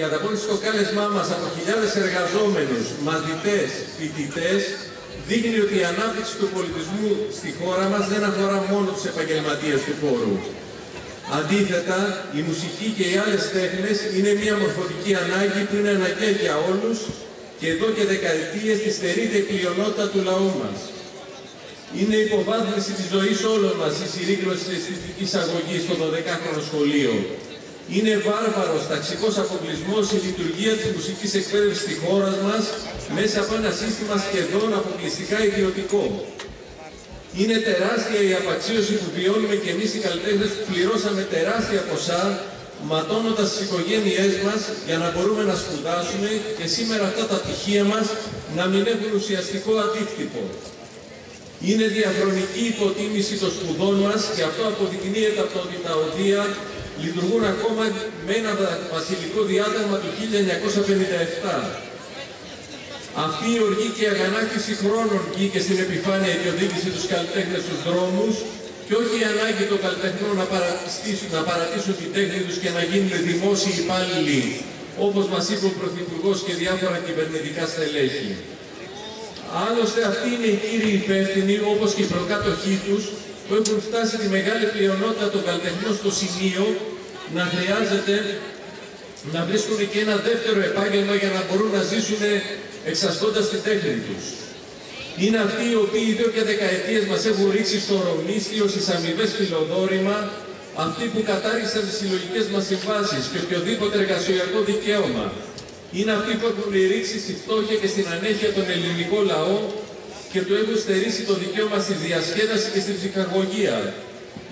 Η ανταπόκριση στο κάλεσμά μας από χιλιάδες εργαζόμενους, μαθητές, φοιτητές δείχνει ότι η ανάπτυξη του πολιτισμού στη χώρα μας δεν αφορά μόνο τους επαγγελματίες του χώρου. Αντίθετα, η μουσική και οι άλλες τέχνες είναι μια μορφωτική ανάγκη που είναι αναγκαία για όλους και εδώ και δεκαετίες τη στερείται η πλειονότητα του λαού μας. Είναι υποβάθμιση της ζωής όλων μας η συρρήγνωση της αισθητικής αγωγής στο 12χρονο σχολείο. Είναι βάρβαρος ταξικός αποκλεισμός η λειτουργία της μουσικής εκπαίδευσης στη χώρα μας μέσα από ένα σύστημα σχεδόν αποκλειστικά ιδιωτικό. Είναι τεράστια η απαξίωση που βιώνουμε και εμείς οι καλλιτέχνες που πληρώσαμε τεράστια ποσά ματώνοντας τις οικογένειές μας για να μπορούμε να σπουδάσουμε και σήμερα αυτά τα πτυχία μας να μην έχουν ουσιαστικό αντίκτυπο. Είναι διαχρονική υποτίμηση των σπουδών μας και αυτό αποδεικνύεται από το ότι τα οδεία λειτουργούν ακόμα με ένα βασιλικό διάταγμα του 1957. Αυτή η οργή και η αγανάκτηση χρόνων βγήκε στην επιφάνεια και οδήγησε τους καλλιτέχνες στους δρόμους και όχι η ανάγκη των καλλιτεχνών να παρατήσουν, να παρατήσουν την τέχνη τους και να γίνουν δημόσιοι υπάλληλοι, όπως μας είπε ο Πρωθυπουργός και διάφορα κυβερνητικά στελέχη. Άλλωστε αυτοί είναι οι κύριοι υπεύθυνοι, όπως και οι προκάτοχοί τους, που έχουν φτάσει τη μεγάλη πλειονότητα των καλλιτεχνών στο σημείο να χρειάζεται να βρίσκουν και ένα δεύτερο επάγγελμα για να μπορούν να ζήσουν εξασκώντας την τέχνη τους. Είναι αυτοί οι οποίοι δύο και δεκαετίες μας έχουν ρίξει στο ρομίστιο, στις αμοιβές φιλοδόρημα, αυτοί που κατάργησαν τις συλλογικές μας συμβάσεις και οποιοδήποτε εργασιακό δικαίωμα. Είναι αυτοί που έχουν ρίξει στη φτώχεια και στην ανέχεια τον ελληνικό λαό και του έχουν στερήσει το δικαίωμα στη διασκέδαση και στην ψυχαγωγία.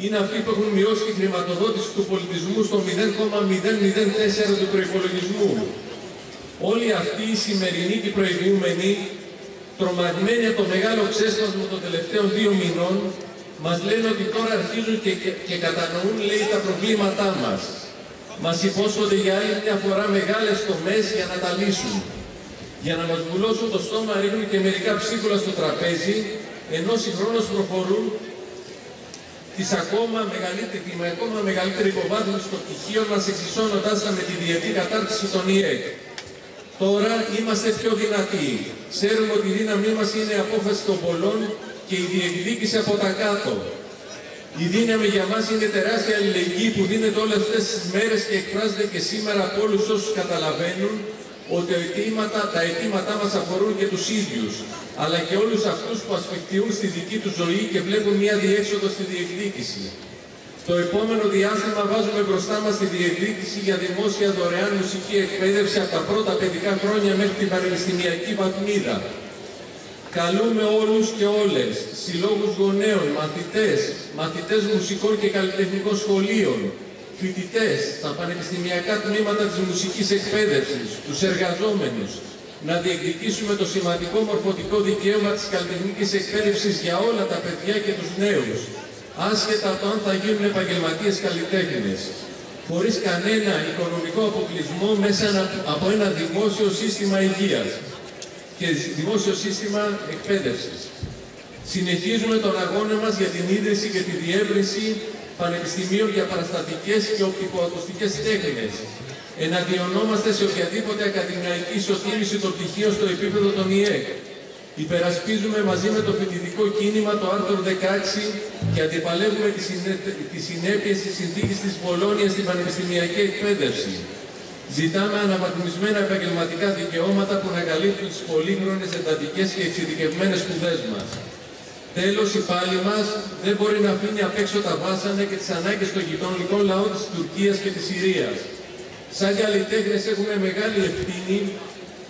Είναι αυτοί που έχουν μειώσει τη χρηματοδότηση του πολιτισμού στο 0,004 του προπολογισμού. Όλοι αυτοί οι σημερινοί και οι προηγούμενοι, τρομαγμένοι από το μεγάλο ξέσπασμα των τελευταίων δύο μηνών, μας λένε ότι τώρα αρχίζουν και, και, και κατανοούν, λέει, τα προβλήματά μας. Μας υπόσχονται για άλλη μια φορά μεγάλες τομές για να τα λύσουν. Για να μας βουλώσουν το στόμα ρίχνουν και μερικά ψίχουλα στο τραπέζι, ενώ συγχρόνως προχωρούν τις ακόμα μεγαλύτερη, την ακόμα μεγαλύτερη υποβάθμιση των πτυχίων μας εξισώνοντάς τα με τη διετή κατάρτιση των ΙΕΚ. Τώρα είμαστε πιο δυνατοί. Ξέρουμε ότι η δύναμή μας είναι η απόφαση των πολλών και η διεκδίκηση από τα κάτω. Η δύναμη για μας είναι τεράστια αλληλεγγύη που δίνεται όλες αυτές τις μέρες και εκφράζεται και σήμερα από όλους όσους καταλαβαίνουν ότι αιτήματα, τα αιτήματά μας αφορούν και τους ίδιους, αλλά και όλους αυτούς που ασφιχτιούν στη δική τους ζωή και βλέπουν μια διέξοδο στη διεκδίκηση. Το επόμενο διάστημα βάζουμε μπροστά μας τη διεκδίκηση για δημόσια δωρεάν μουσική εκπαίδευση από τα πρώτα παιδικά χρόνια μέχρι την πανεπιστημιακή βαθμίδα. Καλούμε όλους και όλες, συλλόγους γονέων, μαθητές, μαθητές μουσικών και καλλιτεχνικών σχολείων, φοιτητές, τα πανεπιστημιακά τμήματα της μουσικής εκπαίδευσης, τους εργαζόμενους, να διεκδικήσουμε το σημαντικό μορφωτικό δικαίωμα της καλλιτεχνικής εκπαίδευσης για όλα τα παιδιά και τους νέους, άσχετα από το αν θα γίνουν επαγγελματίες καλλιτέχνες, χωρίς κανένα οικονομικό αποκλεισμό μέσα από ένα δημόσιο σύστημα υγείας και δημόσιο σύστημα εκπαίδευσης. Συνεχίζουμε τον αγώνα μας για την ίδρυση και τη διεύρυνση πανεπιστημίων για παραστατικές και οπτικοακουστικές τέχνες. Εναντιονόμαστε σε οποιαδήποτε ακαδημαϊκή ισοτίμηση των πτυχίων στο επίπεδο των ΙΕΚ. Υπερασπίζουμε μαζί με το φοιτητικό κίνημα το άρθρο 16 και αντιπαλεύουμε τις συνέ... συνέπειες της συνθήκης της Πολώνιας στην πανεπιστημιακή εκπαίδευση. Ζητάμε αναβαθμισμένα επαγγελματικά δικαιώματα που να καλύπτουν τις πολύχρονες, εντατικές και εξειδικευμένες σπουδές μας. Τέλος, η πάλι μας δεν μπορεί να αφήνει απ' έξω τα βάσανα και τις ανάγκες των γειτονικών λαών της Τουρκίας και της Συρίας. Σαν καλλιτέχνες έχουμε μεγάλη ευθύνη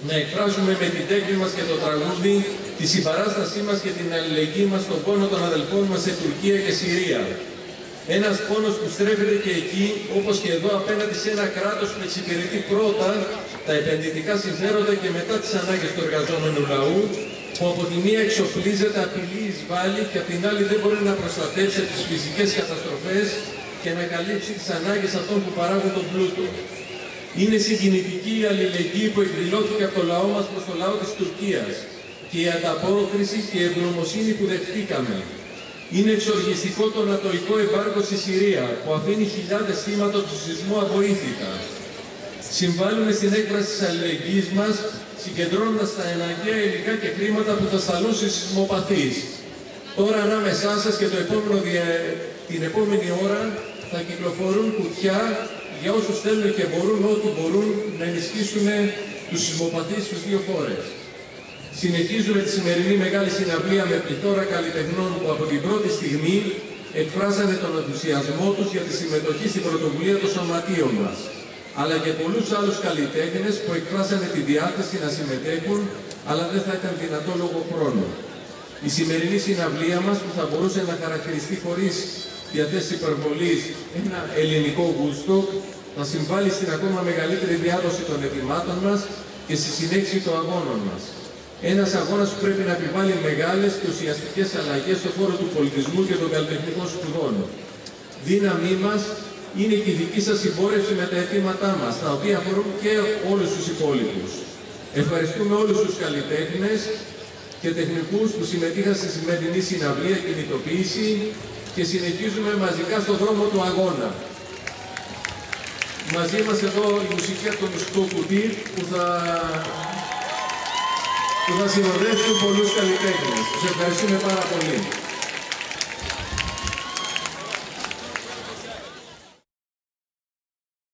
να εκφράσουμε με την τέχνη μας και το τραγούδι τη συμπαράστασή μας και την αλληλεγγύη μας στον πόνο των αδελφών μας σε Τουρκία και Συρία. Ένας πόνος που στρέφεται και εκεί, όπως και εδώ, απέναντι σε ένα κράτος που εξυπηρετεί πρώτα τα επενδυτικά συμφέροντα και μετά τις ανάγκες του εργαζόμενου λαού, που από τη μία εξοπλίζεται, απειλή, εισβάλλει και από την άλλη δεν μπορεί να προστατεύσει από τις φυσικές καταστροφές και να καλύψει τις ανάγκες αυτών που παράγουν τον πλούτο. Είναι συγκινητική η αλληλεγγύη που εκδηλώθηκε από το λαό μας προς το λαό της Τουρκίας και η ανταπόκριση και η ευγνωμοσύνη που δεχτήκαμε. Είναι εξοργιστικό το ανατολικό εμπάργκο στη Συρία που αφήνει χιλιάδες θύματα του σεισμού αβοήθητα. Συμβάλλουμε στην έκφραση της αλληλεγγύης μας, συγκεντρώνοντας τα εναγκαία υλικά και χρήματα που θα σταλούν στις σεισμοπαθείς. Τώρα ανάμεσά σας και το επόμενο την επόμενη ώρα θα κυκλοφορούν κουτιά για όσους θέλουν και μπορούν ό,τι μπορούν να ενισχύσουν τους σεισμοπαθείς στις δύο χώρες. Συνεχίζουμε τη σημερινή μεγάλη συναυλία με πληθώρα καλλιτεχνών που από την πρώτη στιγμή εκφράσανε τον ενθουσιασμό τους για τη συμμετοχή στην πρωτοβουλία των σωματείων μας, αλλά και πολλούς άλλους καλλιτέχνες που εκφράσανε τη διάθεση να συμμετέχουν, αλλά δεν θα ήταν δυνατό λόγω χρόνου. Η σημερινή συναυλία μας που θα μπορούσε να χαρακτηριστεί χωρίς διαθέσεις υπερβολής ένα ελληνικό γούστο, θα συμβάλλει στην ακόμα μεγαλύτερη διάδοση των ετοιμάτων μας και στη συνέχιση των αγώνων μας. Ένας αγώνας που πρέπει να επιβάλλει μεγάλες και ουσιαστικές αλλαγές στον χώρο του πολιτισμού και των καλλιτεχνικών σπουδών. Δύναμή μας είναι και η δική σας συμπόρευση με τα αιτήματά μας, τα οποία αφορούν και όλους τους υπόλοιπους. Ευχαριστούμε όλους τους καλλιτέχνες και τεχνικούς που συμμετείχαν στη σημερινή συναυλία κινητοποίηση και συνεχίζουμε μαζικά στον δρόμο του αγώνα. Μαζί μας εδώ η μουσική από το μουσικό κουτί που θα που θα συνοδεύσουν πολλούς καλλιτέχνες. Τους ευχαριστούμε πάρα πολύ.